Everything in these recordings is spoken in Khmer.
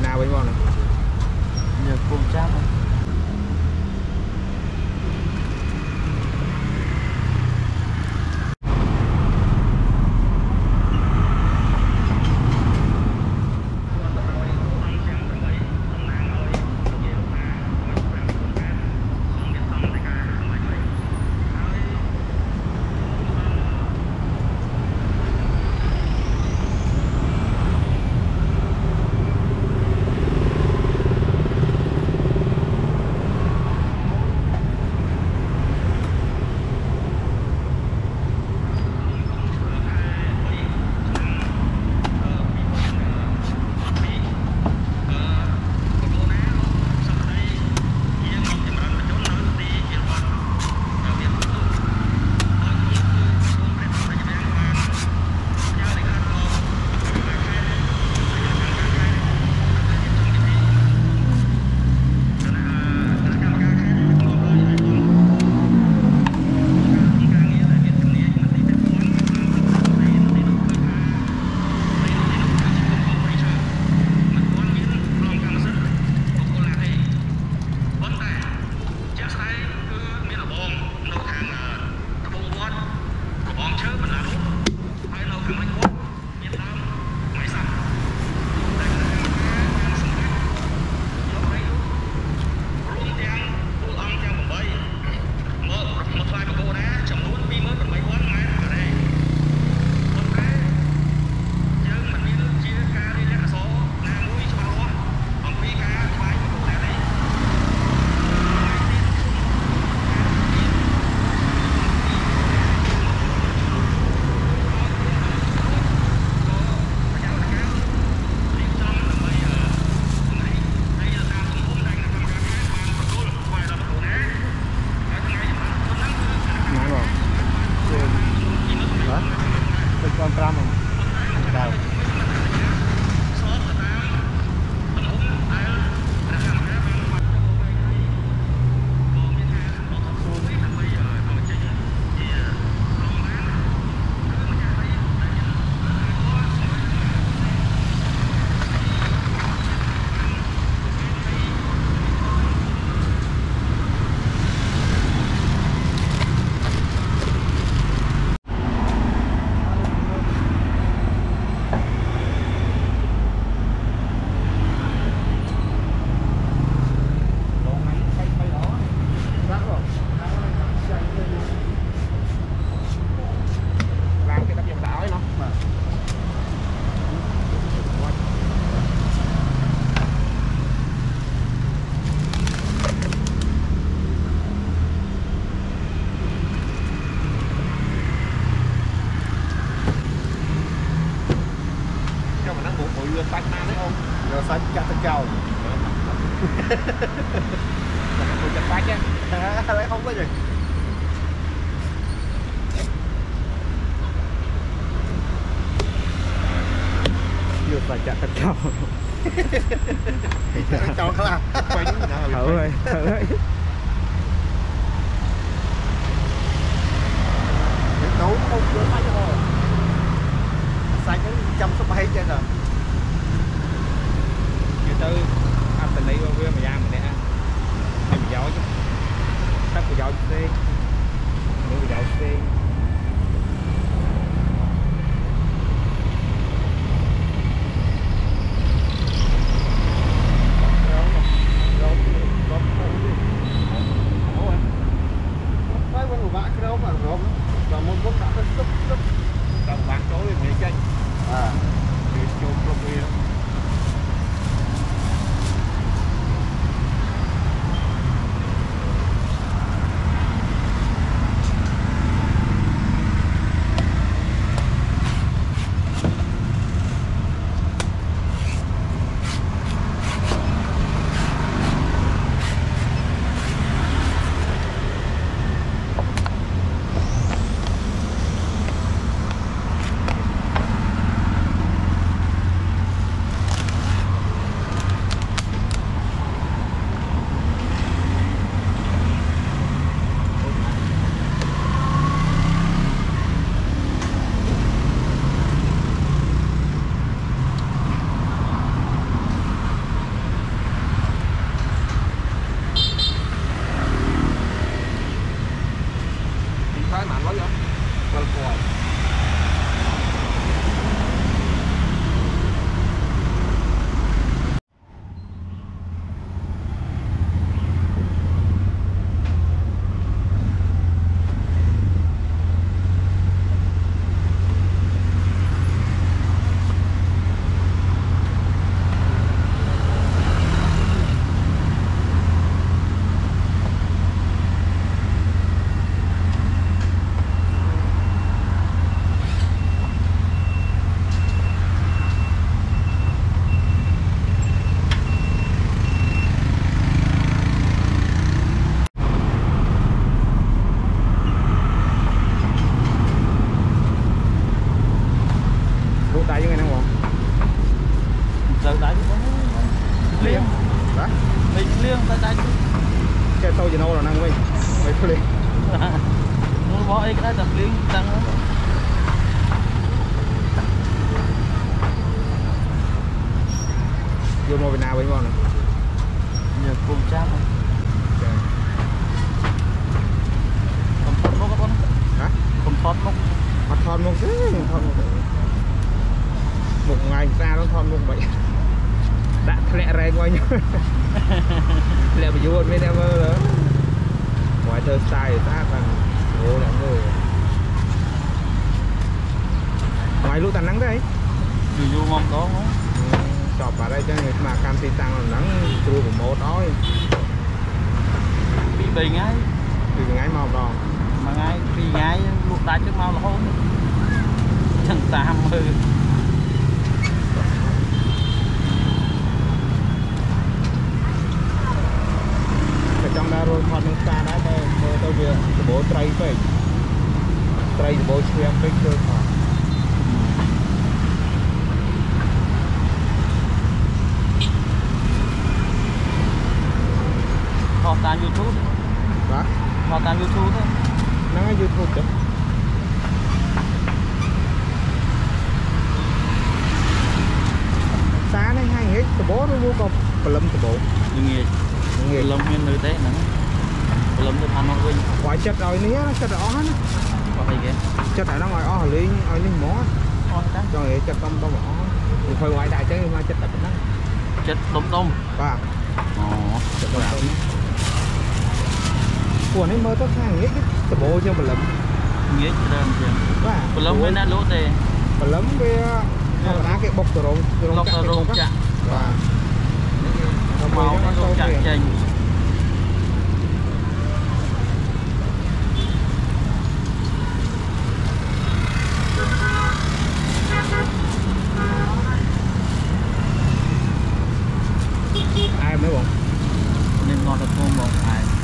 Now we want. con chặt thịt trâu chặt thịt không à thử rồi thử rồi đủ không được mấy hồ sai cái trăm số bảy trên rồi chưa tư anh tình đi qua quê mà ra mình nè em giỏi chứ. Sắp của giỏi đi. Mua giỏi đi. តមុខអត់ថតមុខទេថតមុខទេមុខថ្ងៃផ្សារនោះថតមុខមិនដាក់ធ្លាក់រែកវិញធ្លាក់បញ្យួនមានតែមើលមកធ្វើស្ទាយស្អាតបានអូអ្នកមើលមកលុកតាហ្នឹងទេយូរយូរមកម្ដងហ្នឹងចប់បាត់ហើយចឹងស្មាកម្មទីតាំងហ្នឹងគ្រូប្រម៉ូតឲ្យពី3ថ្ងៃពីថ្ងៃមកម្ដងមួយ ថ្ងៃពីរថ្ងៃលក់ដាច់ទៅមករហូតចឹងតាមមើលតែចង់ដើររត់ថតនឹងផ្សារដែរតែមើលទៅវាដបោត្រីពេកត្រីដបោឈ្វាមពេកធ្វើថតថតតាម YouTube បាទថតតាម YouTube ទៅ ហ្នឹងហើយ YouTube ទៅផ្សារនេះហាងហិចដបោឬមួយក៏ព្រលឹមដបោល្ងាចងាយលំមាននៅទេហ្នឹងលំទៅតាមមកវិញបើចិត្តឲ្យនេះណាចិត្តឲ្យអស់ណាអត់អី គេចិត្តឲ្យហ្នឹងឲ្យអស់លេងឲ្យនេះហ្មងអត់តាចង់និយាយចិត្តដំដំអស់ទៅធ្វើឲ្យដាក់ចឹងមកចិត្តតែប៉ុណ្ណឹង ចិត្តដុំដុំ បាទ អូ ចិត្តដំដំពួកនេះមើលទៅខាងងាយដបោជាងព្រលឹម ងាចច្រើនជាង បាទ ព្រលឹមមានណាលក់ទេ ព្រលឹមវាធម្មតាគេបុកទៅរោង លុកទៅរោងចាក់ បាទ ទៅមករោងចាក់ចេញ អែមទេបង មានងត់ទៅពុំបងឯង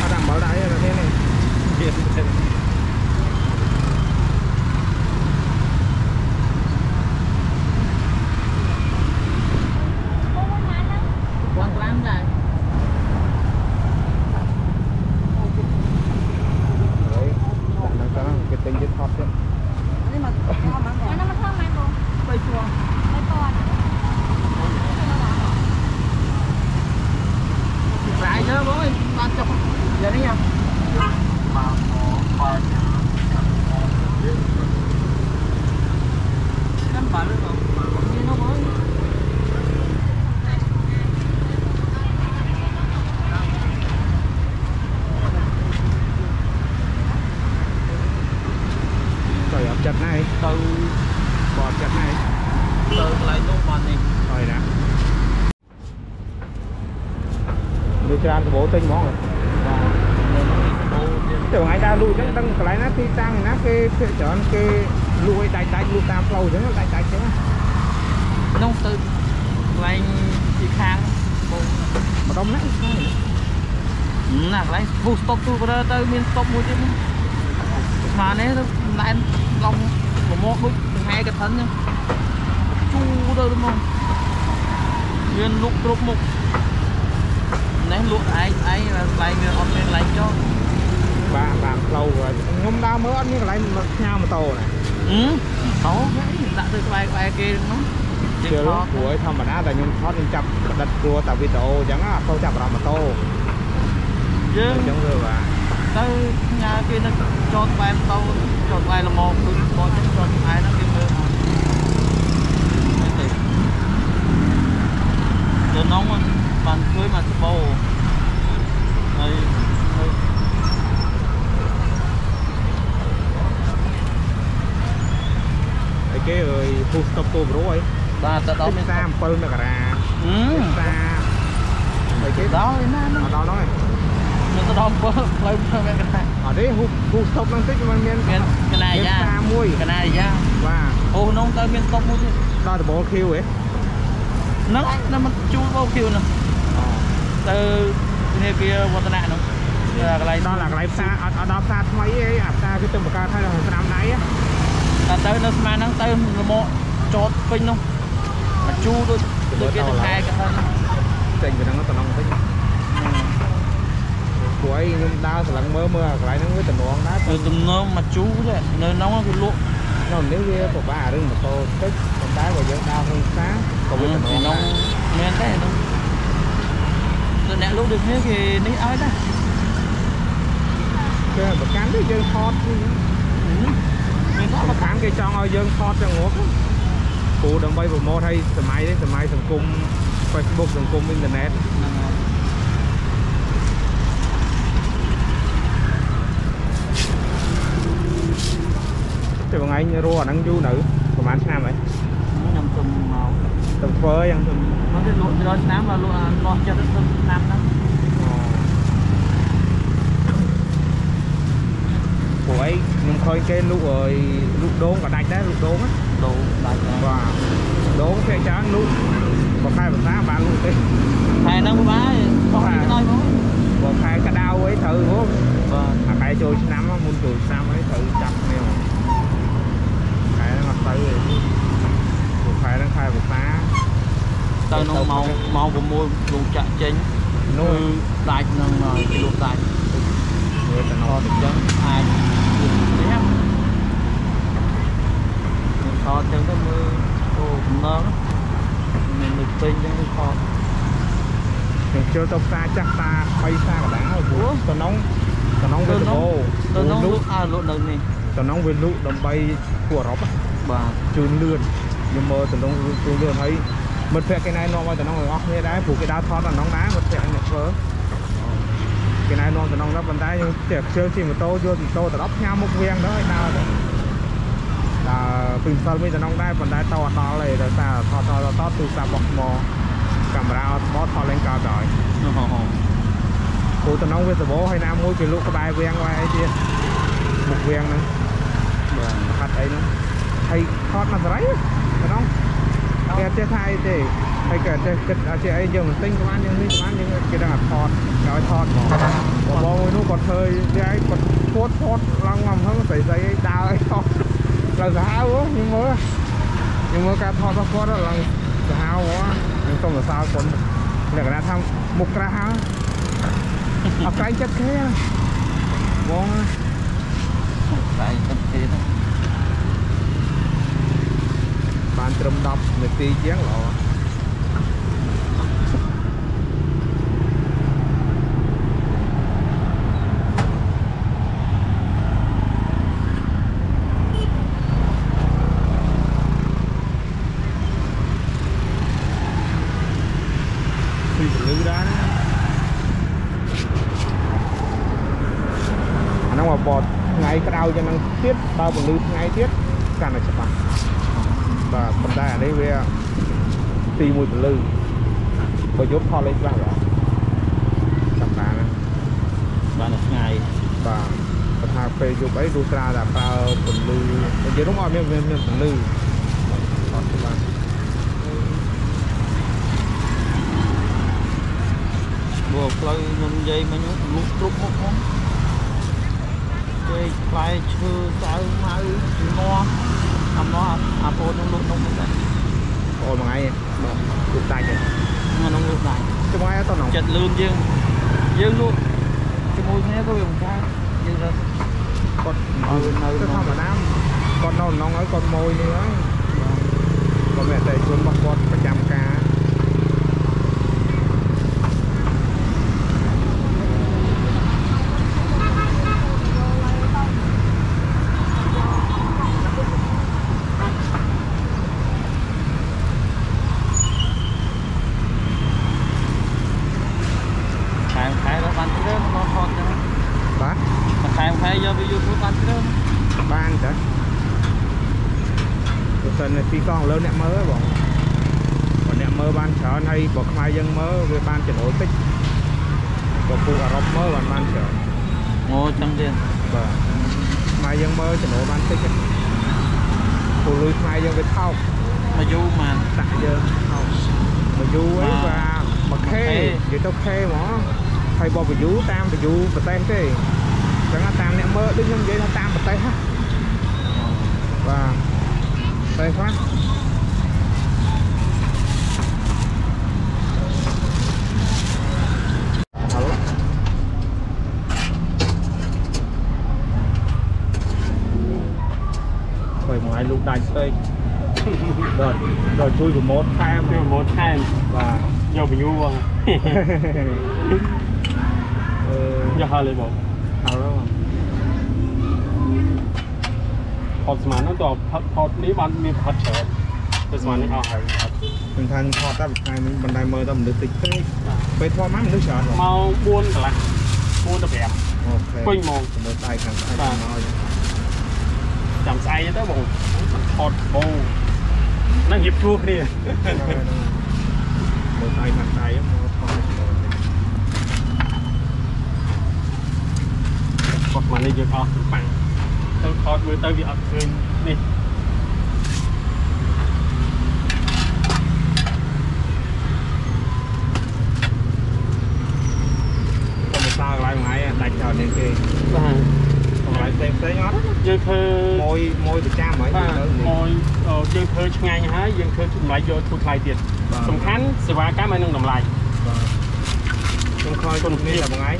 អត់ដាក់អំបិលដាក់អីដល់នេះនេះ បងក្រាំដែរ ហើយដាក់ហ្នឹងទៅគេទិញទៀតថតទៀត Ini mà ngon mà ngon. Nó mất hơn mà cô បីជួង Mấy con ខ្លាយទៅបងបានចុះយ៉ាងនេះយ៉ាមកមកកាន់បាល់ទៅមាននោះបង ចុយអត់ចិត្តណាស់ទៅបអត់ចិត្តណាស់ទៅកន្លែងនោះបាននេះហើយណាដូចច្រើនដបោទិញហ្មងបាទមានបោទៀតតែថ្ងៃដើរលក់អញ្ចឹងដឹងកន្លែងណាទីតាំងឯណាគេភាគច្រើនគេលក់ឲ្យដាច់ដាច់លក់តាមផ្លូវអញ្ចឹងដាច់ដាច់អញ្ចឹងនោះទៅកន្លែងទីខាងបោម្ដុំណាស់ណាកន្លែង full stop ទូក៏ទៅមាន stop មួយទៀតស្មាន នេះទៅណែនឡងប្រមកដូចហែកឋិនអញ្ចឹងជូទៅទៅមកមានលុកគ្រប់មុខនេះលក់ឯងឯងកន្លែងវាអត់មានកន្លែងចុះបាទបាទផ្លូវខ្ញុំដើរមើលអត់មានកន្លែងផ្ញើម៉ូតូណាហឹមតោដាក់ទៅក្បែរក្បែរគេហ្នឹងជិះជឿថតព្រោះឲ្យធម្មតាតែខ្ញុំថតខ្ញុំចាប់ផ្ដិតគួរតែវីដេអូអញ្ចឹងអត់ទៅចាប់អារម្មណ៍ម៉ូតូយើអងញ្ចឹងវាបាទទៅញ៉ាគេនឹងចតក្បែរម៉ូតូ ចតក្បែរលំងដូចបងចឹងចតក្បែរហ្នឹងគេមើលមកទៅទៅនងបានជួយមកស្បោហើយហើយអីគេអើយ full stop ទូប្រូអីបាទទៅដល់មាន37មករាហឹមសាអីគេដល់ឯណាអហ្នឹងត់ដល់ហ្នឹងឯងមានទៅ ដល់7ផ្លូវមានកណាអត់ទេ full stop ហ្នឹងតិចมันមានមានកណាយ៉ាមានផ្សារមួយកណាយ៉ាបាទអូនោះទៅមានស្តុបមួយទៀតដល់ double Q ហ៎ហ្នឹងឯងនៅមិនជួលបោកគីវហ្នឹងទៅធនាគារវឌ្ឍនៈហ្នឹងអកន្លែងដល់អាកន្លែងផ្សារអត់អត់ដល់ផ្សារថ្មីទេអាផ្សារគឺទៅបង្កើតឲ្យដល់ស្នាមដៃហ៎តែទៅនៅស្មានហ្នឹងទៅលមកចតពេញនោះមកជូរដូចដូចគេទៅខែក៏ហ្នឹងចេញពីហ្នឹងទៅក្នុងវិញព្រោះអីខ្ញុំដើរស្លឹងមើលមើលអាកន្លែងហ្នឹងវាតំណងដែរគឺទំនងមកជូរទេនៅក្នុងហ្នឹងគឺលក់នៅនេះវាពិបាករឿងម៉ូតូតិចប៉ុន្តែបើយើងដើរក្នុងផ្សារក៏វាតំណក្នុងងដែរមែនទេហ្នឹងទៅអ្នកលក់ដូចគ្នាគេនេះឲ្យដែរគឺប្រកាន់ទេយើងថតនេះមានអត់ប្រកាន់គេចង់ឲ្យយើងថតទាំងងប់ព្រោះដើម្បីប្រម៉ូទឲ្យសម័យនេះសម័យសង្គម Facebook សង្គមអ៊ីនធឺណិតតែបង ឯងរស់អាហ្នឹងយូរនៅប្រហែលឆ្នាំហើយខ្ញុំទៅមកទៅធ្វើយ៉ាងទៅមកទៅលក់ច្រើនឆ្នាំមកលក់អាលាស់ចិត្តទៅឆ្នាំហ្នឹងព្រោះអីខ្ញុំឃើញគេលក់ឲ្យលក់ដូងក៏ដាច់ដែរលក់ដូងណាដូរដាច់ហើយបាទដូងភាគច្រើនលក់បើខែភាសាបានលក់ទេខែហ្នឹងបាយបោះនេះក៏ដោយមកបើខែកដៅអីត្រូវហូបបាទអាខែចូលឆ្នាំហ្នឹងមុនចូលឆ្នាំអីត្រូវចាប់គ្នាមកខែ ហ្នឹងអត់ទៅទេព្រោះខែហ្នឹងខែភាសាទៅក្នុងម៉ោងម៉ោង6លងចាក់ចេញនោះគឺដាច់នឹងហើយគេលក់ដាច់មើលទៅថនោះតអញ្ចឹងអាចលក់នេះខ្ញុំថតអញ្ចឹងទៅមើលអូដំណងមានលើពេញអញ្ចឹងគឺថតខ្ញុំចូលទៅផ្សារចាស់ផ្សារបីផ្សារកណ្ដាលព្រោះតំណងតំណងវាដំបូទៅក្នុងលលក់ក់អើលក់នៅនេះតំណងវាលក់ដើម្បីពួកអឺរ៉ុប á បាទជឿនលឿនខ្ញុំមើលតំណងជឿនលឿនហើយមិត្តភក្តិគេណែនាំឲ្យតំណងទាំងអស់គ្នាដែរព្រោះគេដើរថតតំណងដែរមិត្តភក្តិអ្នកធ្វើគេណែនាំតំណងដែរប៉ុន្តែខ្ញុំចេះខ្ជិលជិះម៉ូតូយកម៉ូតូទៅដល់ផ្ញើមុខវាងទៅឲ្យដើរទៅដើរពីម្សិលមានតំណងដែរប៉ុន្តែតអត់ដល់ទេដោយសារថតថតថតទូរស័ព្ទរបស់ថ្មកាមេរ៉ាអត់ស្បតថតលេងកើតដល់អូហូព្រោះតំណងវាសបោហើយណាមួយគេលក់ក្បែរវាងហើយអីទៀតមុខវាងហ្នឹងបាទខាត់អីហ្នឹង ហើយថតមកសរៃតំណងគេអត់ចេះថាអីទេហើយក៏អត់ចេះគិតអត់ចេះអីយើងមិនទិញក៏បានយើងនេះក៏បានយើងគេដឹងអត់ថតគេឲ្យថតហ្មងបងបងមួយនោះគាត់ធ្វើវាឲ្យគាត់ថតថតឡើងមកហ្នឹងស្រីស្រីអីដើរអីថតឡើងសាហាវហ៎ខ្ញុំមើលខ្ញុំមើលការថតរបស់គាត់ឡើងសាហាវហ៎ខ្ញុំសូមសរសើរគាត់លក្ខណៈថាមុខក្រាស់ហ៎អត់ក្រែងចិត្តគេហ៎បងតែទឹកទេទៅ បានត្រឹម10នាទីជាងល្អពីពលឺដែរណាអាហ្នឹងមកបត់ថ្ងៃក្តៅចឹងហ្នឹងទៀតដល់ពលឺថ្ងៃទៀតកាន់តែច្បាស់បាទប៉ុន្តែអានេះវា ទីមួយពលឺបើយប់ថតលេងច្បាស់បាទតាមតាណាបានតែថ្ងៃបាទបើថាពេលយប់អីលុះត្រាតែប្រើពលឺនិយាយនោះមកមានមានមានពលឺថតច្បាស់ព្រោះផ្លូវខ្ញុំនិយាយមិញហ្នឹងលុះគ្រប់មុខហ្នឹងគេផ្លែឈើសៅម៉ៅជំនាស់អំណោះអាពូនហ្នឹងលុះក្នុងហ្នឹងដែរ អូមួយថ្ងៃបាទលុះតាច់ទេក្នុងលុះដែរជាមួយអត់តោះចិត្តលឿនយើងយើងលក់ជាមួយគ្នាក៏វាមិនកើតយើងទៅគាត់ឲ្យនៅទៅធម្មតាគាត់នៅក្នុងហើយគាត់ម៉ួយនេះហើយគាត់មានតែជនរបស់គាត់ប្រចាំការ ខែខែទៅបានច្រើនមកថតចឹង បាទ មួយខែខែយកទៅ YouTube បានច្រើន បានតាបើសិនជាពីកង់លើអ្នកមើលបងបើអ្នកមើលបានច្រើន ហើយបើខ្មែរយើងមើលវាបានចំណូលតិចបើពួកអឺរ៉ុបមើលបានបានច្រើនអូចឹងទៀតបាទខ្មែរយើងមើលចំណូលបានតិចទេពួកលុយខ្មែរយើងវាថោកមកយូរបានដាក់យើងថោកមកយូរអីបាទមួយខេមួយខេនិយាយទៅខេហ្មងហើយបបយូតាមបយូប្រទេសទេអញ្ចឹងណាតាមអ្នកមើលដូចខ្ញុំនិយាយថាតាមប្រទេសហ่ะបាទប្រទេសខ្លះ thôi mà ai lúc đánh xây rồi rồi chui của một hai em គឺមកថែម và យកបញ្ញូបង ờ, យកហើយលេបង sao đó mà ផតស្មាននោះតផតផតនេះបានមានផតច្រើនទៅស្មាននេះអស់ហើយ mình thành họ ta bị hai mình bàn đài mơ ta mình được tịch thế về thoa má mình được sợ rồi មក4កន្លះ4ទៅ5 ok ពេញហ្មង mới tay thằng tay Vâng. nói ចាំស្អែកទៅបងផតបងនឹងហៀបជួគ្នា mới tay thằng tay á mà thoa rồi ផតស្មាននេះយើងអស់ប៉ាំងទៅថតមើលទៅវាអត់ឃើញនេះ còn một sao lại ngoài đánh cho nên kia បាទ còn lại xem xem ngót យើងធ្វើ môi môi bị cha mấy បាទមកអឺយើងធ្វើឆ្ងាញ់ហើយយើងធ្វើតម្លៃយកធ្វើថ្លៃទៀតសំខាន់សេវាកម្មឲ្យនឹងតម្លៃខ្ញុំខ້ອຍគុណនេះ là một ngày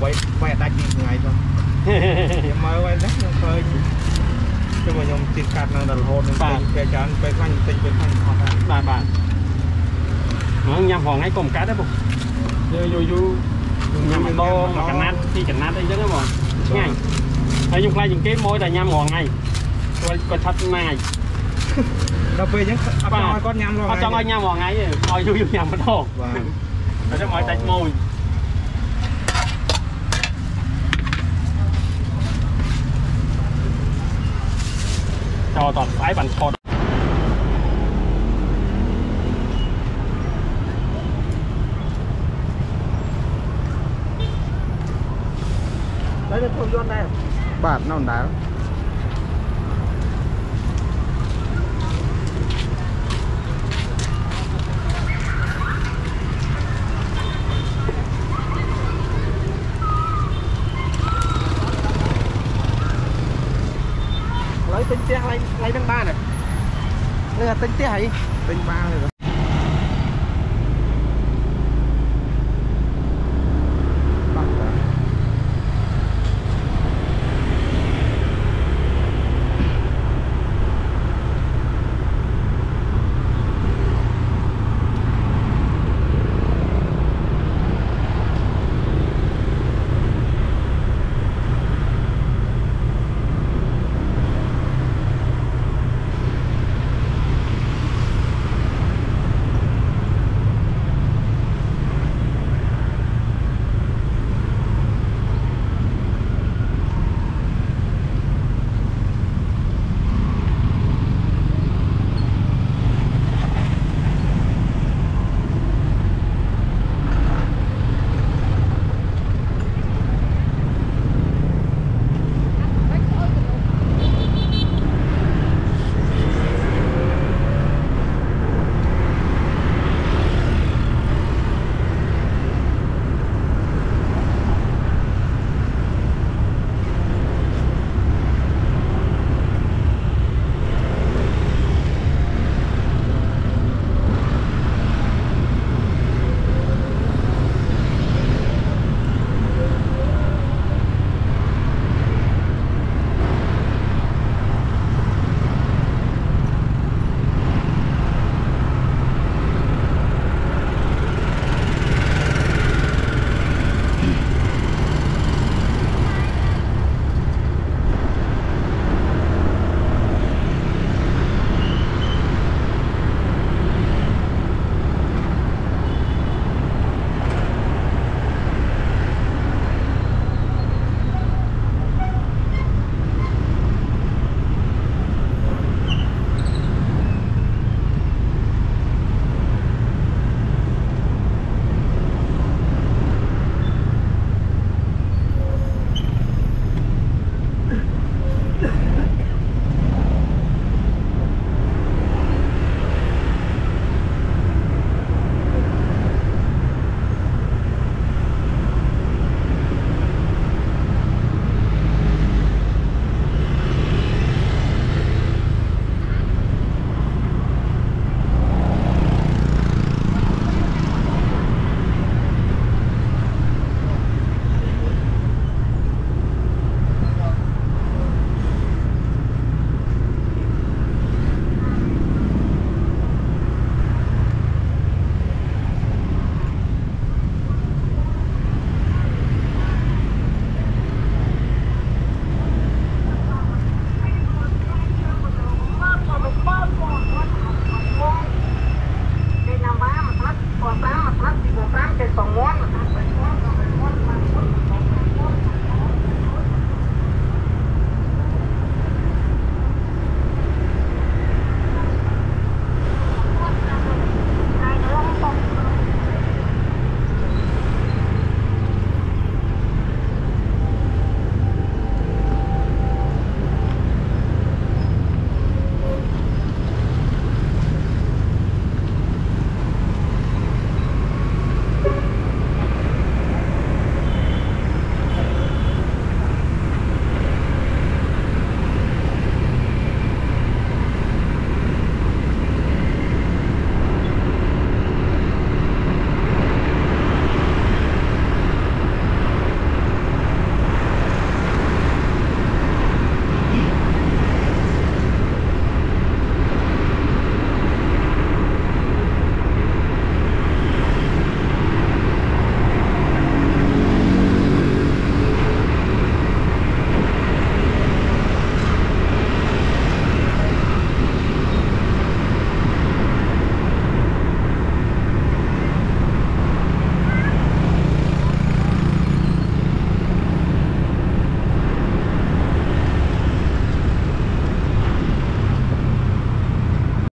quay quay ដាច់នេះមួយថ្ងៃផងខ្ញុំមើលវិញណាខ្ញុំឃើញខ្ញុំមកខ្ញុំជិះកាត់នៅដល់រហូតនឹងពេញពេលច្រើនពេលខ្លាញ់ពេញពេលខ្លាញ់អត់ដែរបាទបាទមកញ៉ាំរងថ្ងៃក៏មិនកាត់ដែរបងយើងយូរយូរញ៉ាំម្ដងមួយកណាត់ពីរកណាត់អីចឹងហ្នឹងបង ឆ្ងាញ់ហើយខ្ញុំខ្លាចជាងគេមកតែញ៉ាំរងថ្ងៃគាត់គាត់ឆាត់ណាយដល់ពេលអញ្ចឹងអត់ចង់ឲ្យគាត់ញ៉ាំរហូតអត់ចង់ឲ្យញ៉ាំរងថ្ងៃទេឲ្យយូរយូរញ៉ាំម្ដងបាទតែចាំឲ្យដាច់មួយចូលតស្អែកបានឆត់ đồ dân đá? Lấy tính tía lấy lấy đến ba này. Đây là tính tía hay tính ba rồi